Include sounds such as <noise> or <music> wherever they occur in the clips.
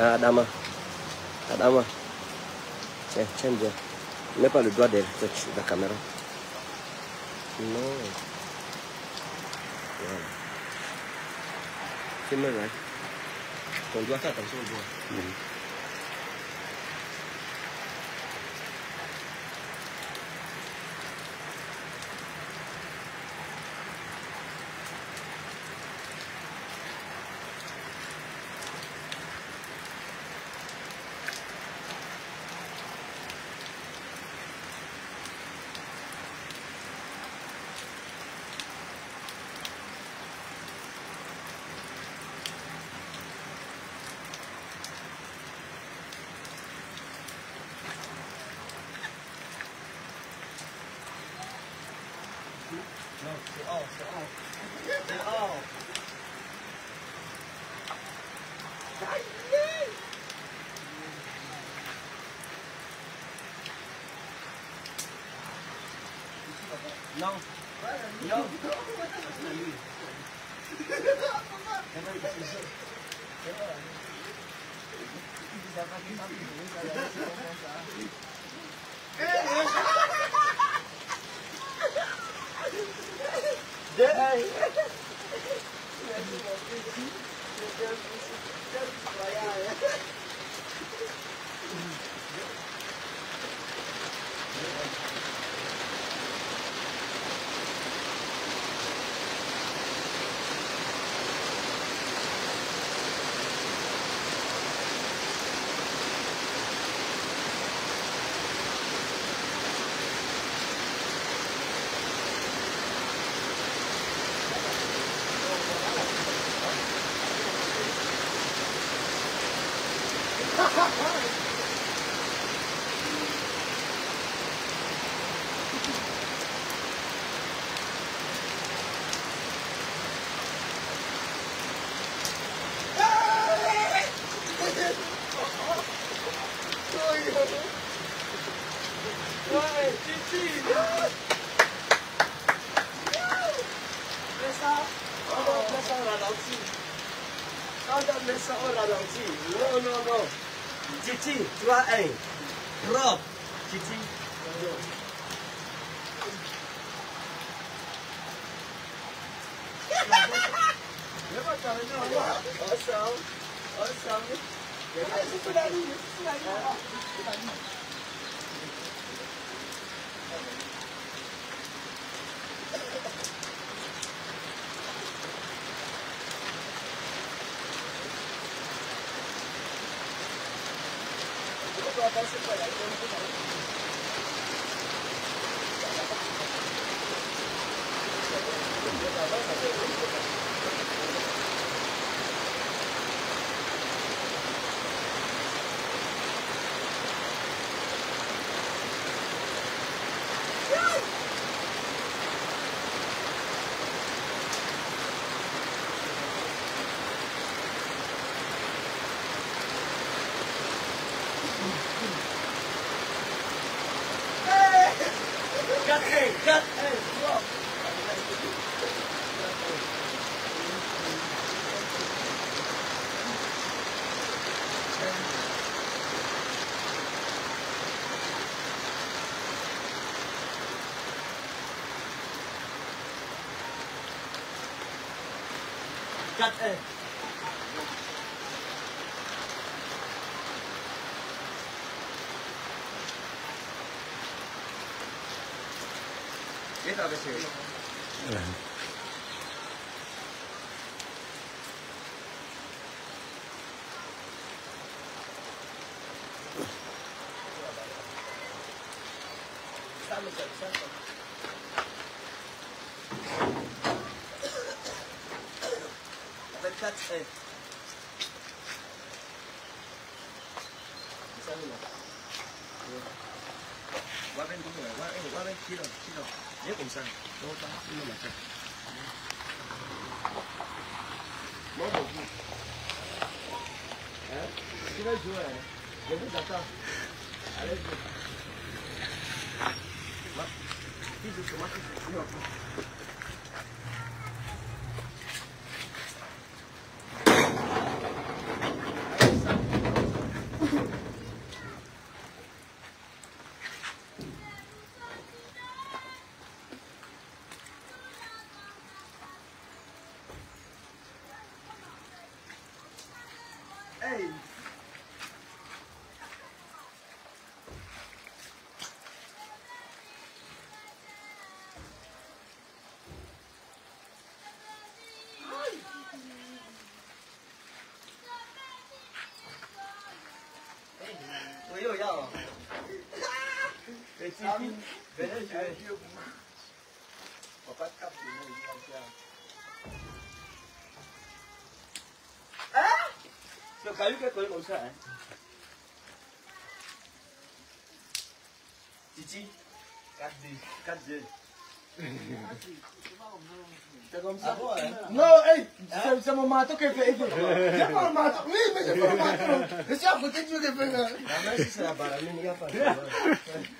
Ah, Adama. Adama. Tiens, tiens bien. Mets pas le doigt de la caméra. Non. Voilà. Filme là. Ton doigt, fais attention au doigt. 真不是，真讨厌！hey. 但是过来人不少。讲了吧，就是说，很多小老百姓。cut it. Get out of here. 四十三。你晓得吗？我给你讲，我给你讲，我给你讲，知道知道，捏风扇，六八，你们来看，六八，你这个什么？Oui, mais je vais le siamo matto che vedo. Siamo matto, lui. Je vais le mettre. Je vais lì mi ha fatto.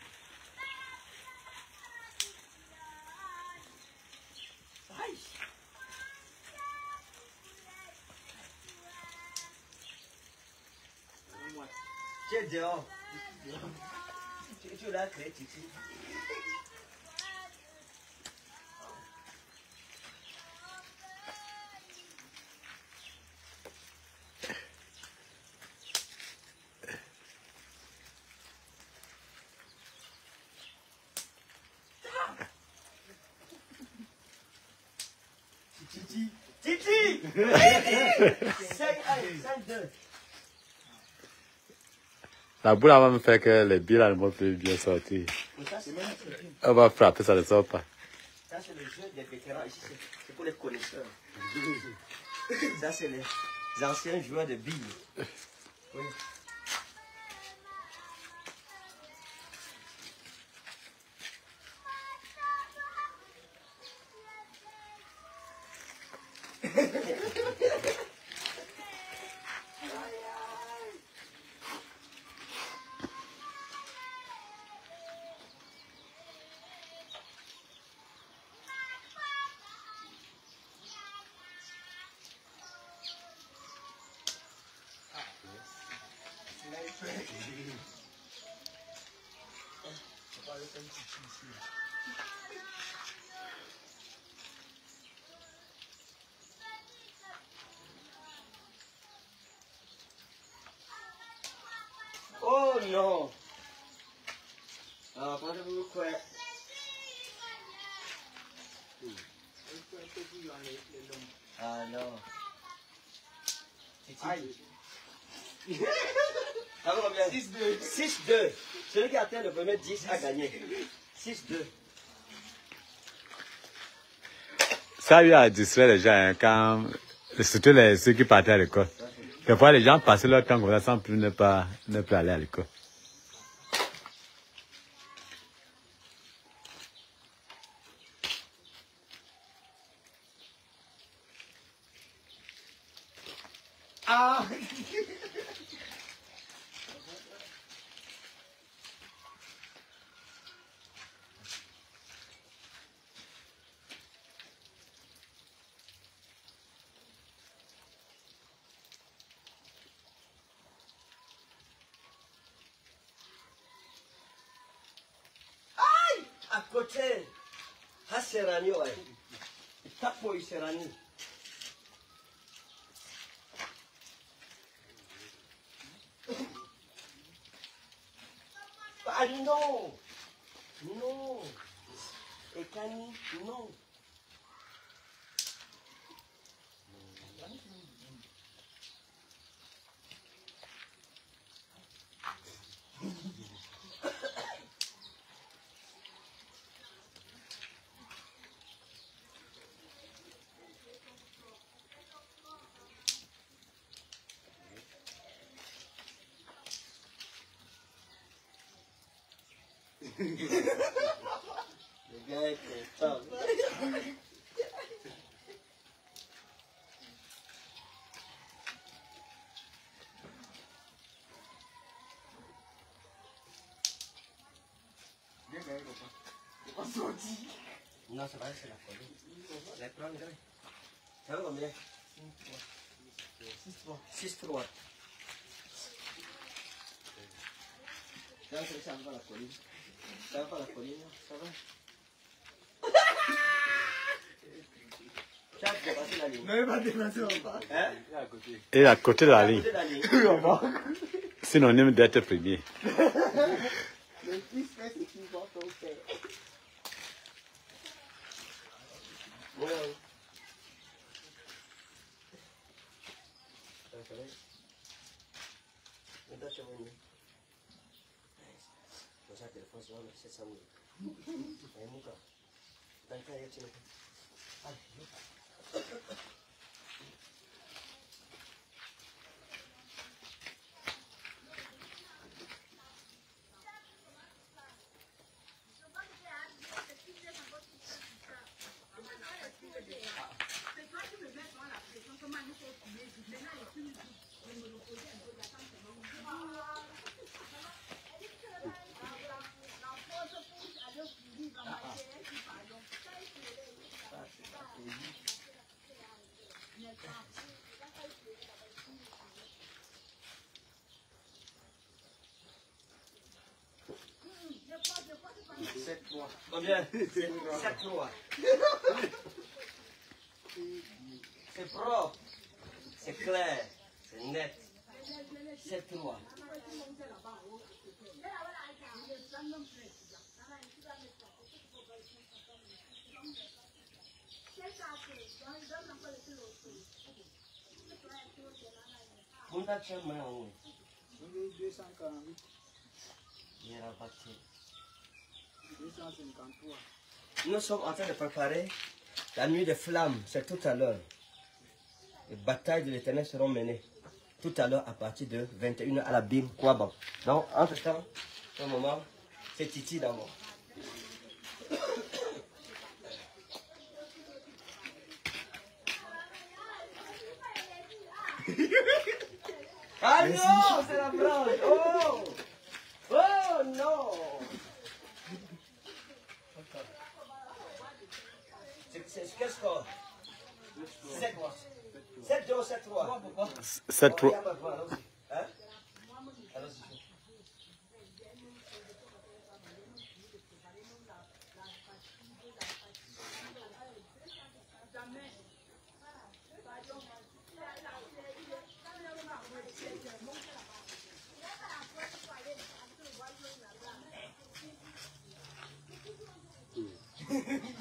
谢谢哦，就就来陪姐几。La boule va me faire que les billes ne vont plus bien sortir. On va frapper, ça ne sort pas. Ça, c'est le jeu des vétérans. Ici, c'est pour les connaisseurs. Ça, c'est les anciens joueurs de billes. Oui. Oh non Ah, pensez-vous quoi Ah non. Aïe. Ça va combien 6-2. 6-2. Celui qui atteint le premier 10 a gagné. 6-2. Ça a eu à distraire les gens hein, quand, surtout les, ceux qui partaient à l'école. Des fois, les gens passaient leur temps comme ça sans plus ne pas, ne plus aller à l'école. ghê thiệt không No se parece la foto. La crónica. ¿Sabes con bien? Sistro. Sistro. Ya se le llama la colina. Ça va pas la colline, ça va. Et à côté de la ligne. Côté de la ligne. Synonyme d'être premier. <laughs> 7 mois. Combien <laughs> 7 mois. C'est propre, c'est clair, c'est net. 7 mois. Combien de temps un. 253. Nous sommes en train de préparer la nuit des flammes, c'est tout à l'heure. Les batailles de l'éternel seront menées tout à l'heure à partir de 21h à la BIM Kwabam. Donc, entre-temps, un moment, c'est Titi d'abord. Ah non, c'est la branche. Oh, oh non. C'est- C'est quel score 7 3. 7 2 7 3. 7 3. Hein <laughs>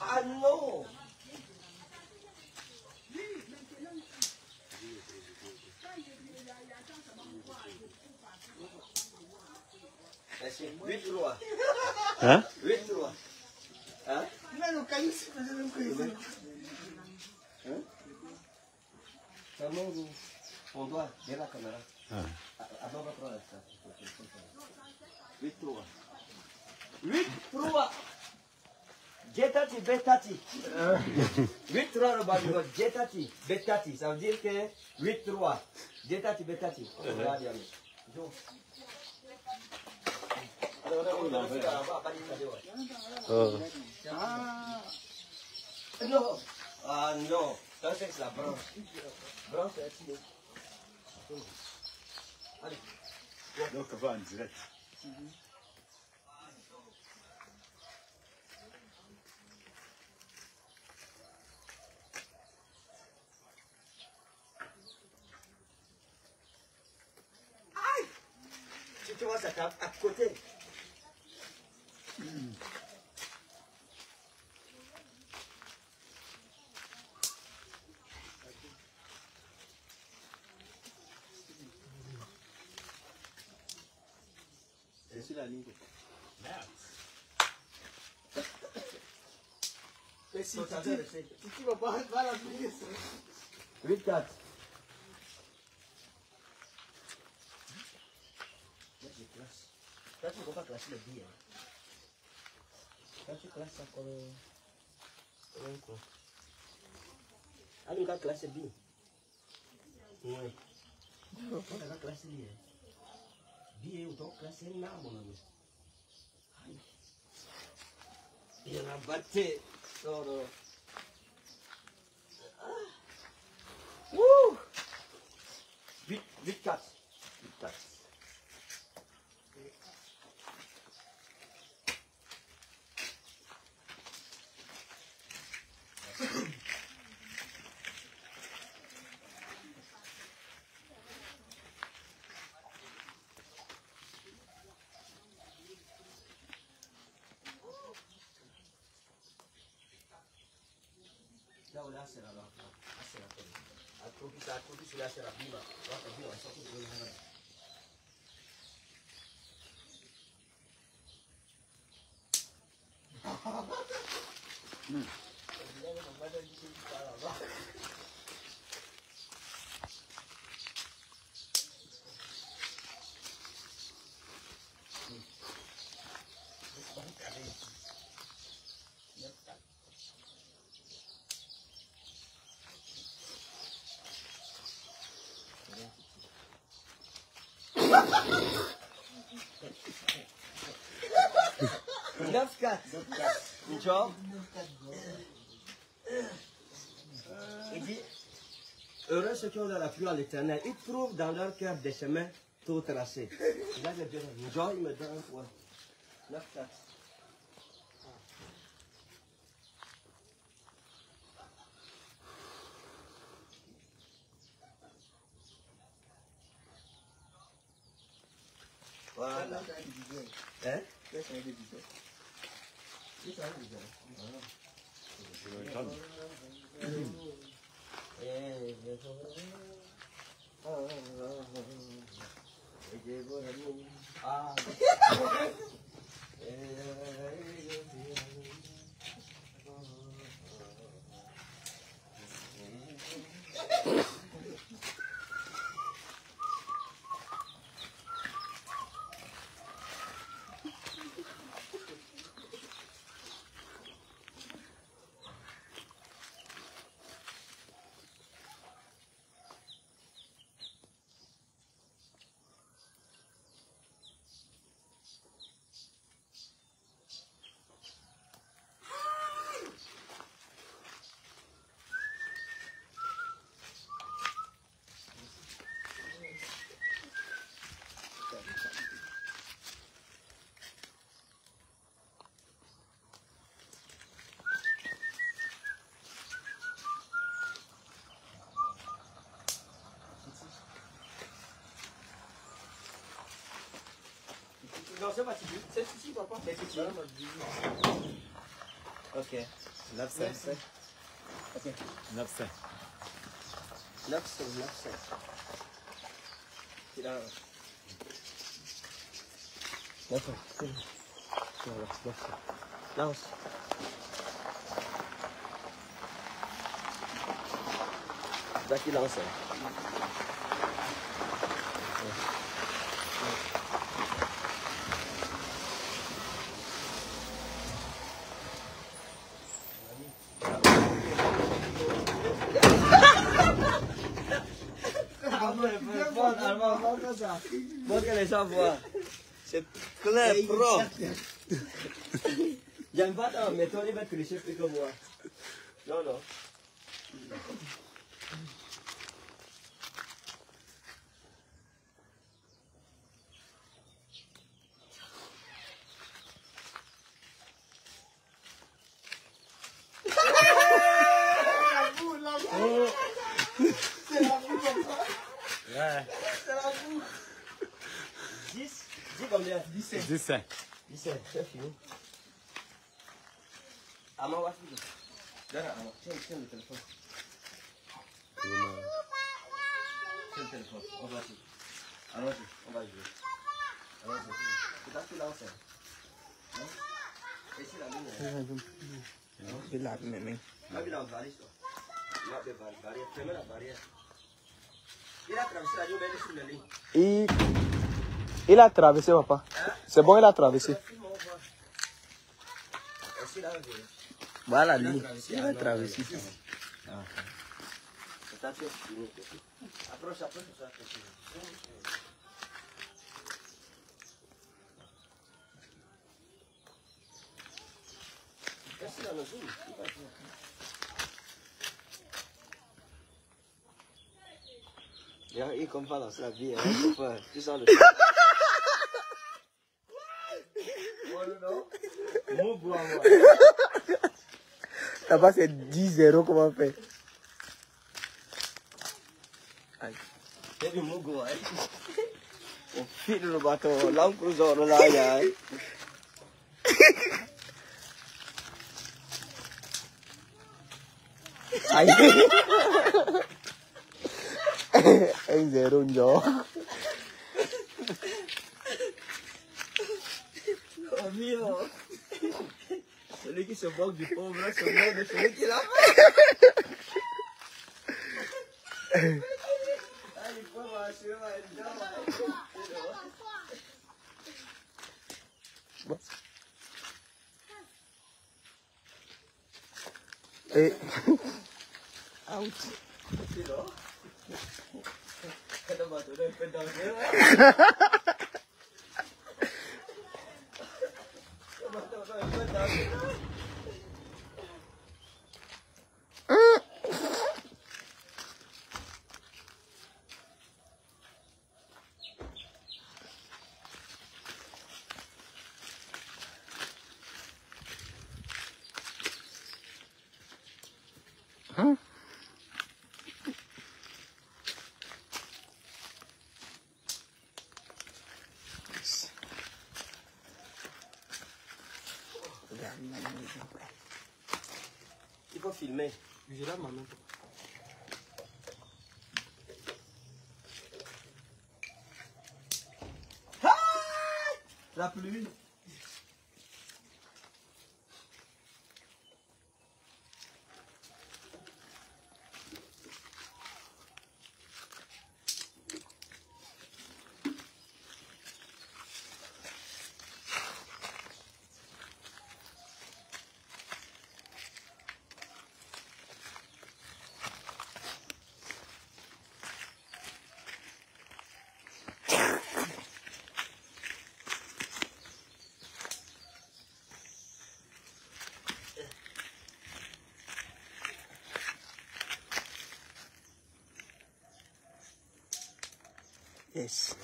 I know. Hã? Hã? Não, não caiu se fazendo uma coisa. Hã? Tá mão do. Pondó, vem na câmera. 8-3. Getati, betati. 8-3, Robert, getati, betati. Ça veut dire que 8-3. Getati, betati. Non, ah non, ça c'est la branche. Branche, 6番ずれた。Tu commences à, à côté. da língua. Esse tipo de barra de várias vezes. Obrigado. Tati kwa klasi le bia. Tati a akoro. Onko. Ani ka Não, bi. a Ka klasi le. bie utoka senabo nami yanabatte doğru ah. Woo. Bit, bit kat. السلام عليكم السلام عليكم أتوقع أتوقع سلاسل ربيبة وأتوقع سلاسل ربيبة 9-4. Euh, heureux ceux qui ont la pluie à l'éternel, ils trouvent dans leur cœur des chemins tout tracés. Il me donne 9-4. Voilà. Non, c'est pas. C'est ici, papa. C'est. Ok. 9 5 Ok. 9 5 9, 5, 9, 5. C'est là. 9, 5. Lance. Zaki lance. Faut que les gens voient. C'est clair, propre. J'aime pas ta méthode, il va tricher plus que moi. Non, non. Você é fio. Ama o ar. Gana, ama. Tira, tira o telefone. Tira o telefone. Olha o ar. Anote. Olha o ar. Anote. Você tá aqui lá, você. Esse lá, não tá é? Esse lá, não é? Esse lá, não é? Esse lá, não é? Ele atravessou, papá. Você é bom ele atravessar. Va a la. Ya la travesita. Ja, ik kom van. Het T'as pas c'est 10-0, comment on fait On file le bateau, l'encruzor, là, aïe. Aïe. Anh dễ đồn gió. Oh. Celui qui se moque du pauvre, se moque de celui qui l'a Ah, non, Et... ouais. Sinon, le bateau est un peu dangereux. <laughs> filmer. Je lave ma main. La pluie. this.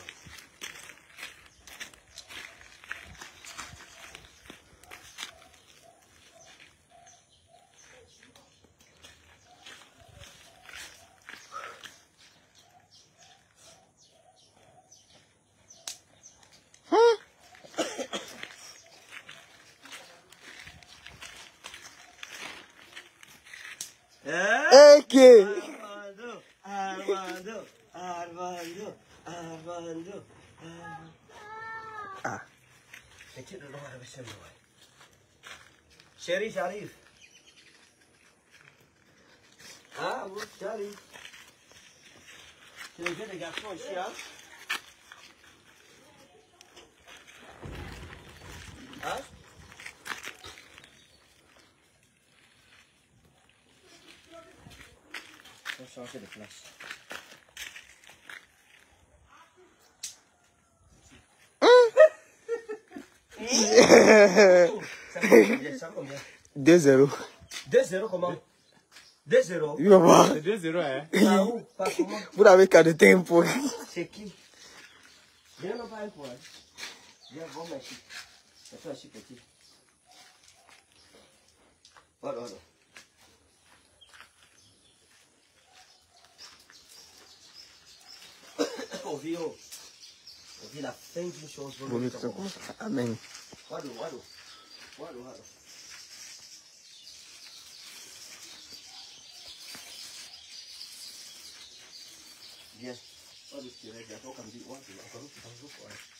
Cherry Sharif. Ha bu Sharif. Şöyle de hum? gelsin <laughs> o işi ya. Ha? Çok şansı da flash. Yeah combien 2-0. 2-0 comment 2-0. Oui, maman. 2-0, hein. Par où Par comment Vous n'avez qu'à de tempo. C'est qui Viens là-bas un peu. Hein. Viens voir ma chip. C'est Olha olha. petit. Voilà, voilà. Ouviu? Ouvi na frente do show. Vou me Amém. Olha, olha. Olha, olha. bien. Pas de tirer, bientôt, comme dit, ouais, tu vas encore, thì không giúp rồi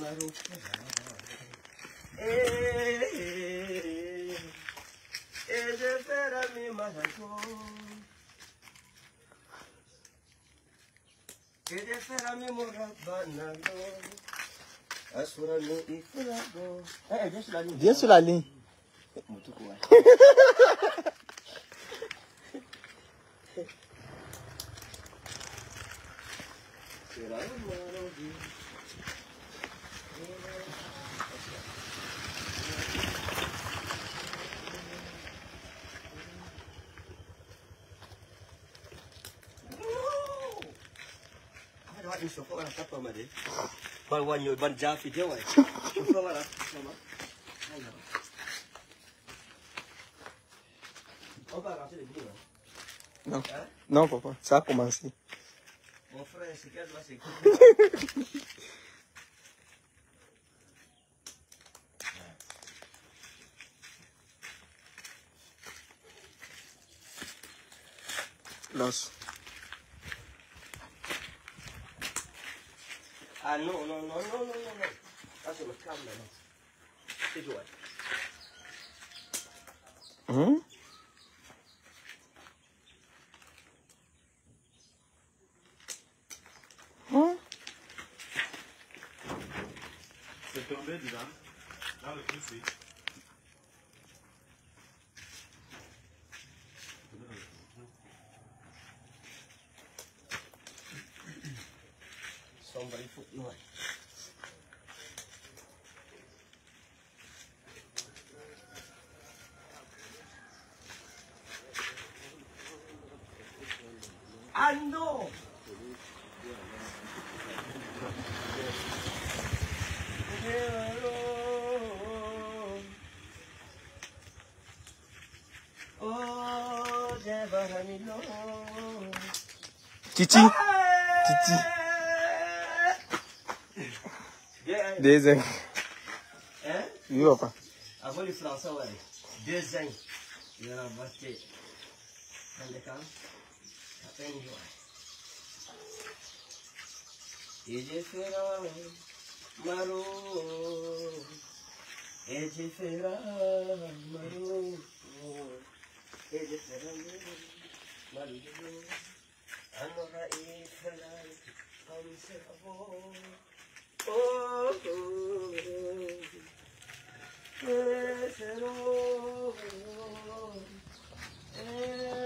Maru. Eh, eh, eh, eh, eh, Kederferami murabanago. Asurami la ni. <laughs> wanyo ban jafi de wai. Wala. Non. Hein? Non, papa. Ça a commencé. Mon frère, c'est qu'elle va s'écouter. <laughs> Stunde, die dann. Ja, grüß dich. Titi. Titi. Desenho. Hein? Oui, papa. Avant le français, ouais. Deux ans. Il a voté. E de quand À peine joie. Et différent, maro. Et différent, maro. Amora e falai, como se avô. Oh, oh, oh, oh,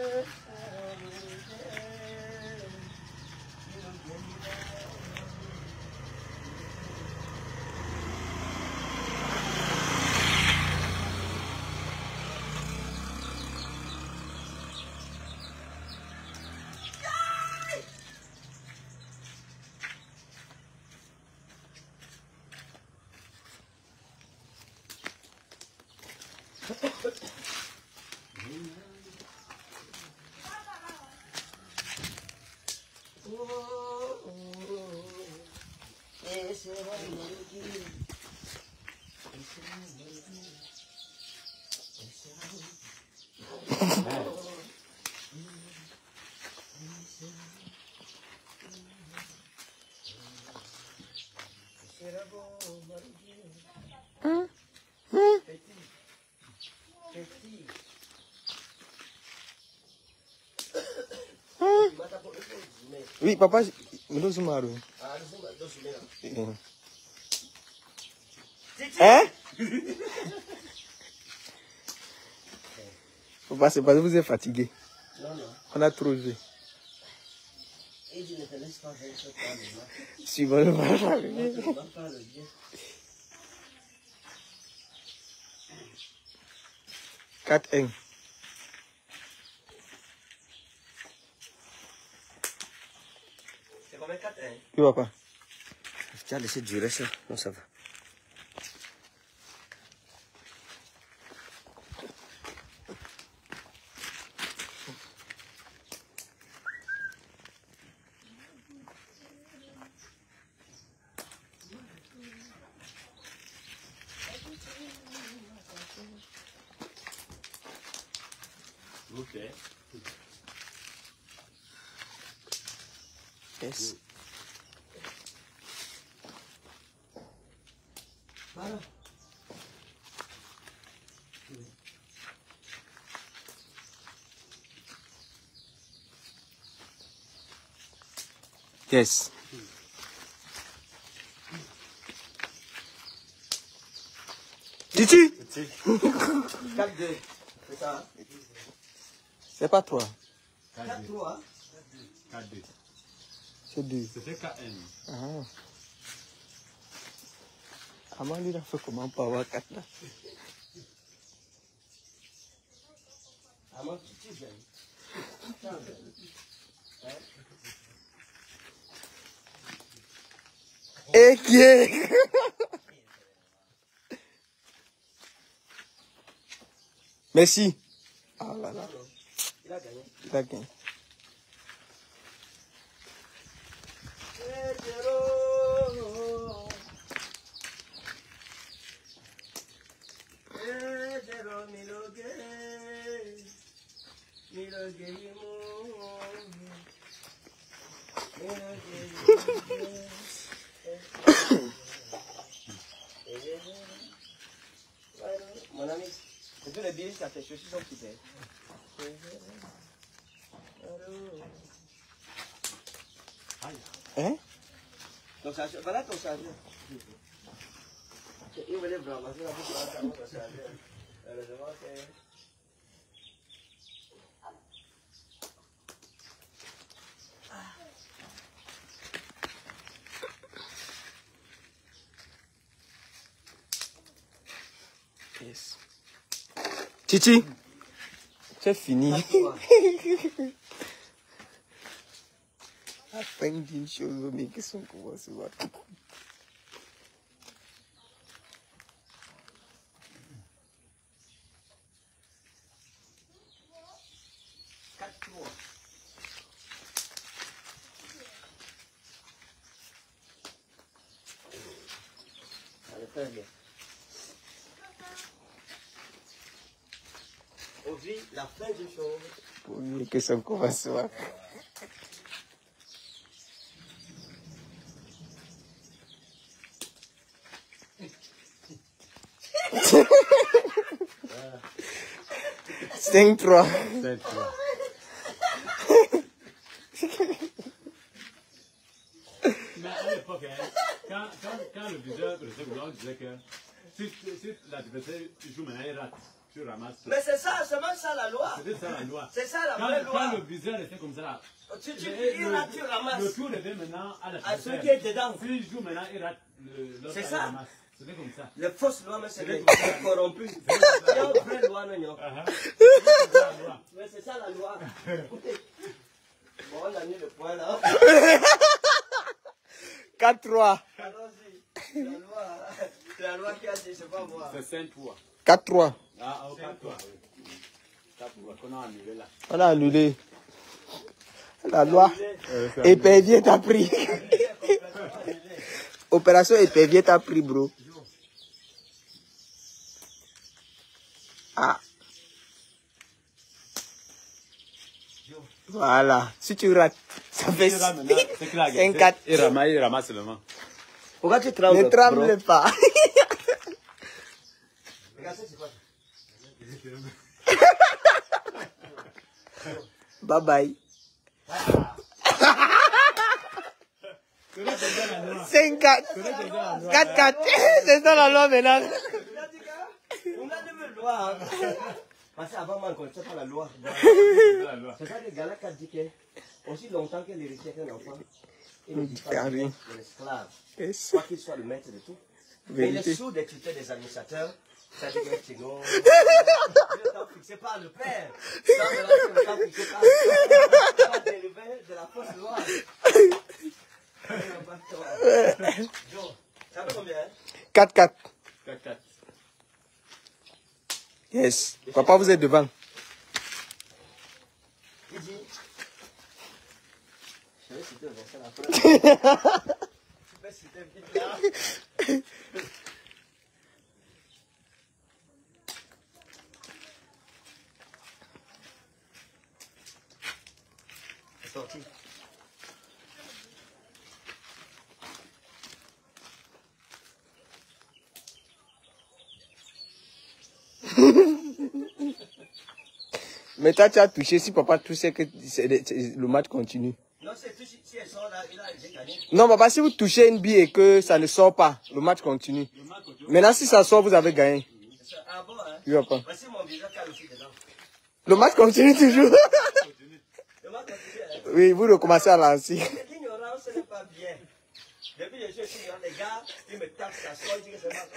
Hum? Hum? Hum? Ih, papai, menos um barulho. Hein? <laughs> Papa, c'est parce que vous êtes fatigué. Non, non. On a trop joué. Et tu ne te laisses pas faire ça par le mal. Suivant le tu pas bien. 4-1. C'est combien 4 hein Oui, papa. Tu as laissé durer ça. Non, ça va. Ok. Yes. Voilà. Yes. Titi 4-2. <laughs> C'est pas toi, 4-3. 4-2. c'est deux. C'était 4-1. Ah. Amand, il a fait comment pour avoir 4 là À moi, tu tu viens. Et qui est Merci. Ah là là, Il a gagné. il a gagné. <coughs> Mon ami, Je veux le bien jusqu'à tes chaussures sont fidèles. Hein? Ton vai voilà ton chargeur. Il vou levar mas eu la bouche va faire mon chargeur. Heureusement que. Isso. Titi, c'est fini. La fin d'une chose, mais qui sont commencés On vit la fin d'une chose. Pour mieux que son commencement. Cinq, trois. 7-3. Mais à l'époque, hein, quand, quand, quand le viseur disait que si, si l'adversaire joue maintenant, il rate, tu ramasses. Mais c'est ça, c'est même ça la loi. C'était ça la loi. C'est ça la Quand, vraie quand loi. le viseur était comme ça, là, Tu, tu, le, il rate, tu le ramasses. tour revient maintenant à À l'adversaire. ceux qui est dedans. S'il joue maintenant, il rate, le- l'autre C'est ça. ramasse. C'était comme ça. Les fausses lois, mais c'est C'est des <laughs> corrompus. Il y a une vraie loi, non, non. C'est ça la loi. Mais c'est ça la loi. <laughs> Bon, on a mis le point là. <laughs> 4, 3. Allons-y. La loi, c'est la loi qui a dit, c'est pas moi. C'est 5-3. 4, 3. Ah, au 4-3. Oui. 4-3 qu'on a annulé là. On a annulé. La loi. Épervier t'a pris. <laughs> Opération épervier t'a pris, bro. Ah. Voilà. Si tu rates, ça fait C'est clair. un 4. Il ramasse, il ramasse seulement. Pourquoi tu trembles Ne tremble pas? <laughs> Regarde, c'est quoi Bye bye. 5 4. 4 4. C'est ça la loi maintenant. On a de me loi. hein. Parce qu'avant, <laughs> on ne connaissait pas la loi. C'est ça que Galak a dit que, aussi longtemps que l'héritier est un enfant, il ne dit pas rien. de l'esclave. Quoi qu'il soit le maître de tout. Mais il est sous des tutelles des administrateurs. C'est non. Le temps fixé par le père. Ça, le temps fixé par le père. Ça dériver de la fausse loi. Joe, ça fait combien hein? 4 4. 4, 4. Yes. Papa, vous êtes devant. Il dit? Je vais citer le verset à la fin. <laughs> Je vais citer vite là. Sorti. <laughs> Mais toi, tu as touché. Si papa touche, que c'est- le match continue. Non, c'est tout, si si elle sort là, il a j'ai gagné. Non, papa, si vous touchez une bille et que ça ne sort pas, le match continue. Maintenant, si ça sort, vous avez gagné. Ah bon, hein? Oui, papa. Voici mon visage qui a aussi dedans. Le match continue toujours. Le match continue, hein? Oui, vous recommencez à lancer. L'ignorance, ce n'est pas bien. Depuis que je suis ignorant, les gars, ils me tapent, ils disent que c'est mal.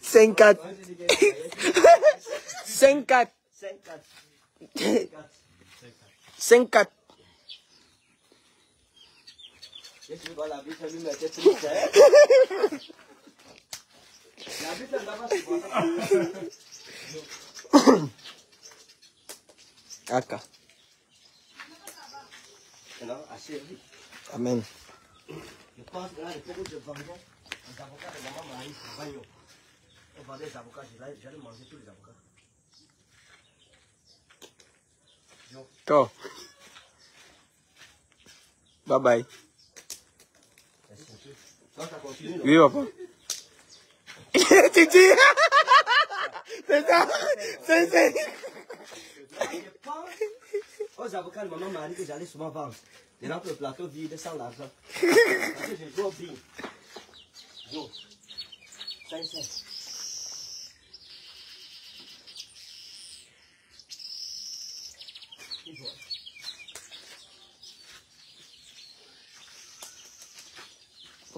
5 4. 5 4. 5, 4. 5 4. Ah, Deixa eu ver a bicha me meter trinta, é? A bicha andava se bota. Acá. Não, achei. Amém. Eu posso ganhar lá. Tô. Bye bye. Viu, pô Titi! Vocês tá... O já vou calmar mamãe que já lhe suma vamos. De lá pro plato vida já. Vou abrir. Vou. Sai, sai.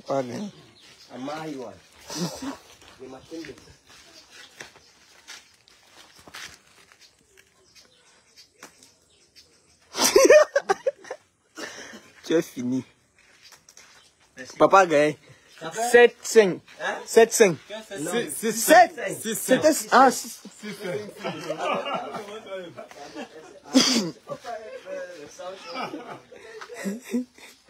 pagin. Ang Tu as fini. Papa Gaël. 7 5 7 5 7 c'était ah c'est <laughs>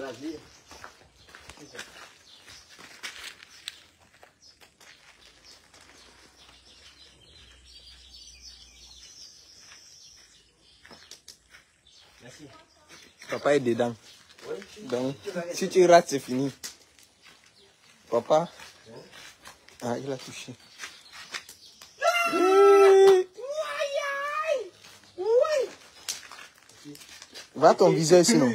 Merci. Papa est dedans. Oui. Donc, si tu rates, c'est fini. Papa. Ah, il a touché. Va ton visage ici, non?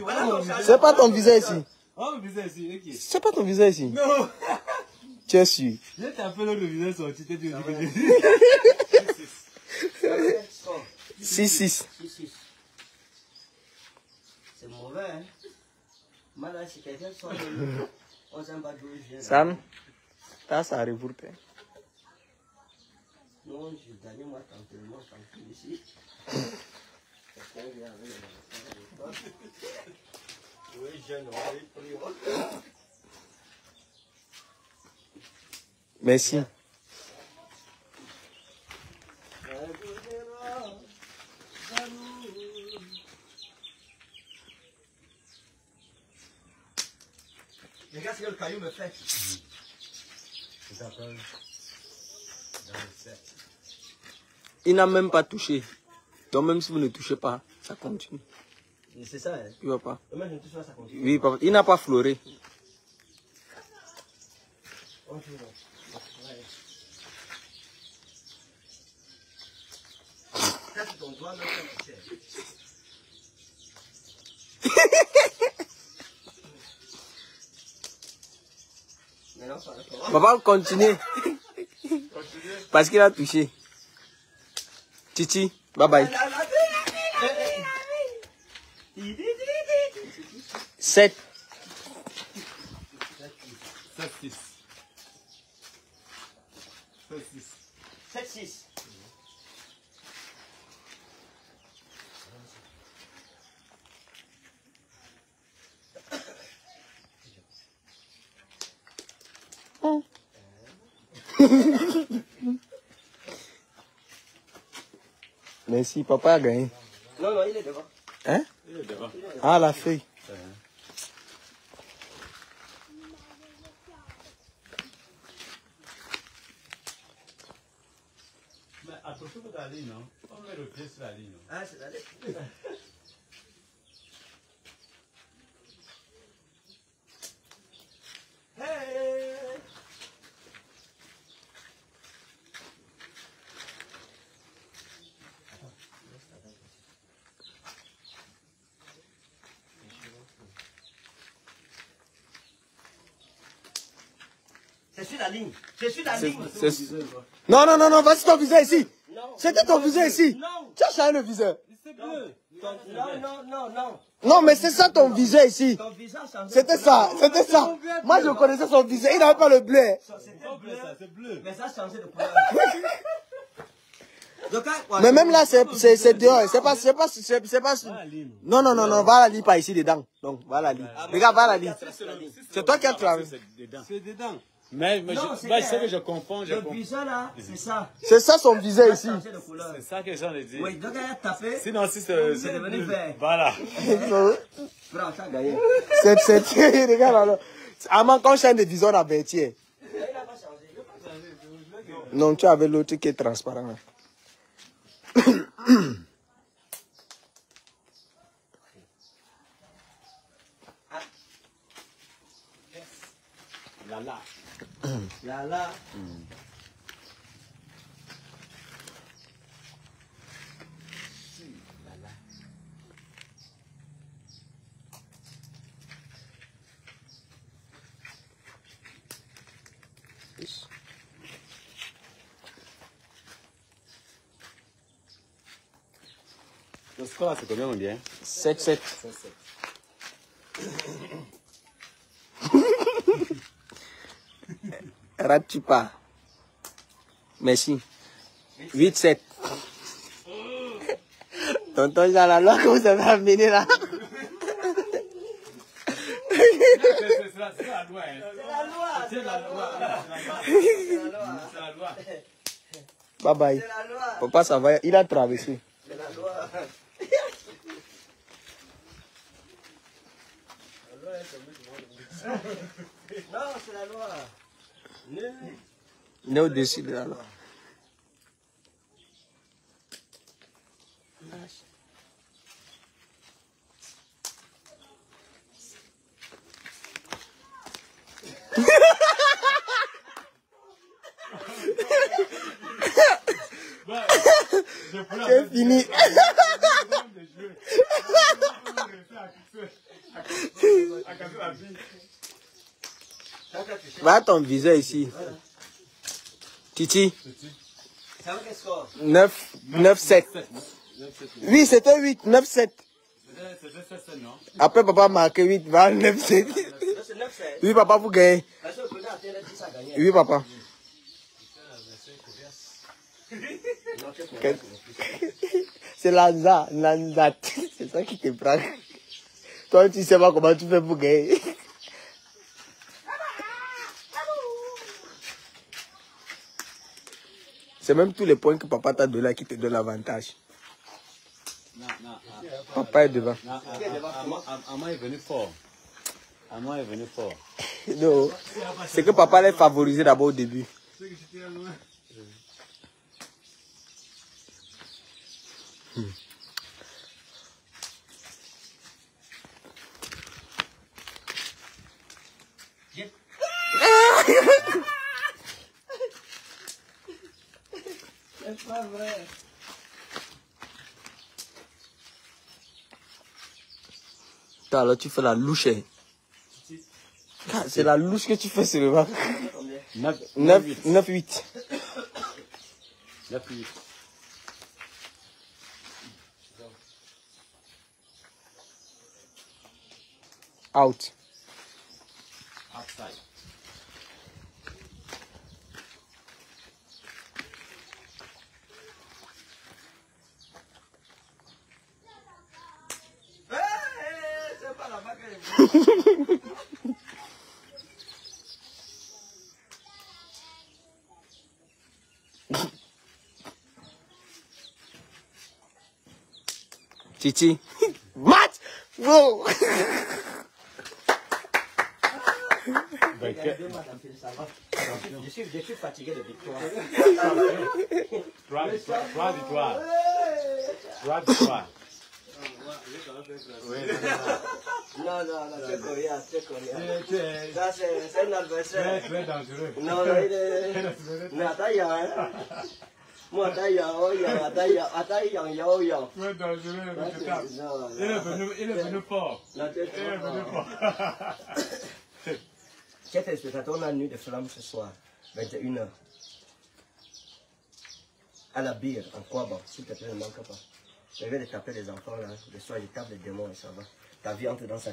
C'est pas ton visage ici. Oh, le visage ici, ok. C'est pas ton visage ici. Non, <laughs> Tu es sûr? je t'appelle le visage sorti, tu dis que Score. 6 6. 6, 6. C'est mauvais, hein. Malade, si quelqu'un sort de on s'en va d'où. Sam, ça, ça revourte. Non, je gagne moi tranquillement, tranquille ici. <laughs> Oui, Merci. Regarde ce que le caillou me fait. Il n'a même pas touché. Donc même si vous ne touchez pas, ça continue. C'est ça, hein. Il va pas. Ne touche pas, ça continue. Oui, papa. Il n'a pas fleuré. Ouais. Ton doigt, même, quand tu. <laughs> Papa, continue. Parce qu'il a touché. Titi, bye bye. 7. 7, 6. 7, 6. 7, 6. Merci, papa a gagné. Non, non, il est devant. Hein? Il est devant. Ah, la feuille. Mais attention la ligne, non On met le pied sur la ligne. non Ah, c'est la lettre. Hey! C'est sur ligne. C'est sur la ligne. Non, non, non, non, vas-y ton viseur ici. C'était ton viseur ici. Non. Tu as changé le viseur. C'est bleu. Non, non, non, non. Non, mais c'est ça ton viseur ici. Ton visage change. C'était ça, c'était ça. Moi, je connaissais son viseur. Il n'avait pas le bleu. C'était bleu, ça, c'est bleu. Mais ça a changé de couleur. <laughs> Hein, Mais même là, c'est dehors. C'est pas, c'est pas, c'est pas. ligne. Non, non, non, non, va la lit pas ici dedans. Donc, va la lit. Regarde, va la lit. C'est toi qui as travaillé. C'est dedans. Mais, mais Non, je, bah, c'est que hein. je confonds, je Le confonds. visage là, c'est ça. C'est ça son viseur Ça a ici. C'est ça que j'en ai dit. Oui, donc elle a tapé. Sinon, si c'est. C'est devenu vert. Voilà. <laughs> Frère, ça gagné. C'est, c'est, regarde alors. Avant qu'on change de viseur, on a Berthier. Il n'a pas changé. Non, tu avais l'autre qui est transparent. <coughs> là. Là, là. Là, là. Le score c'est combien, mon bien 7, 7. Rate-tu pas Merci. 8, 7. Tonton Jean, la loi que vous avez amenée là? C'est la, la loi. C'est la loi. c'est la loi. Bye bye. Papa, ça va. Il a traversé. C'est la loi. Non, c'est la loi. No decided. fini À ton viseur ici. Titi, Ça veut quel score 9, 9, 7. Oui, c'était 8, 9, 7. C'était ça, ça, non Après, papa a marqué 8, va 9, 7. Non, c'est 9 7. Oui, papa, vous gagnez. Parce que le président a fait 10 à gagner. Oui, papa. C'est Lanza, Lanza. <laughs> C'est ça qui te prend. Toi, tu sais pas comment tu fais pour gagner. C'est même tous les points que papa t'a donné là qui te donnent l'avantage. Non, non. Papa est devant. non, ah, ah, ah, Amand est venu fort. Est venu fort. <laughs> Non. C'est que papa l'a favorisé d'abord au début. C'est pas vrai. Alors tu fais la louche. hein. C'est la louche que tu fais sur le banc. Combien 9, 9, 9, 8. 9, 8. Out. Outside. Eh, eh, C'est pas là-bas que je Titi. What? Bro. Ben, Il y a que- deux matchs en <laughs> ça va. Je suis, je suis fatigué de victoire. Trois victoires. Trois victoires. Trois victoires. Non, non, non, c'est c'est Ça, c'est c'est un adversaire. très dangereux. Non, non, il est. <laughs> Mais attends, il y a un. Moi, attends, il y a un, il y a un, attends, il y a attends, il y a un, il y a un, il y a un. Très dangereux, Non, monsieur Tam. non, Il est venu, il est venu fort. Non, tu es Il est trop venu fort. fort. <coughs> Chers téléspectateurs, on a une nuit de flamme ce soir, 21h. À la bière, en quoi bon, s'il te plaît, ne manque pas. Je vais de taper les enfants là, le soir, je tape les démons et ça va. Ta vie entre dans sa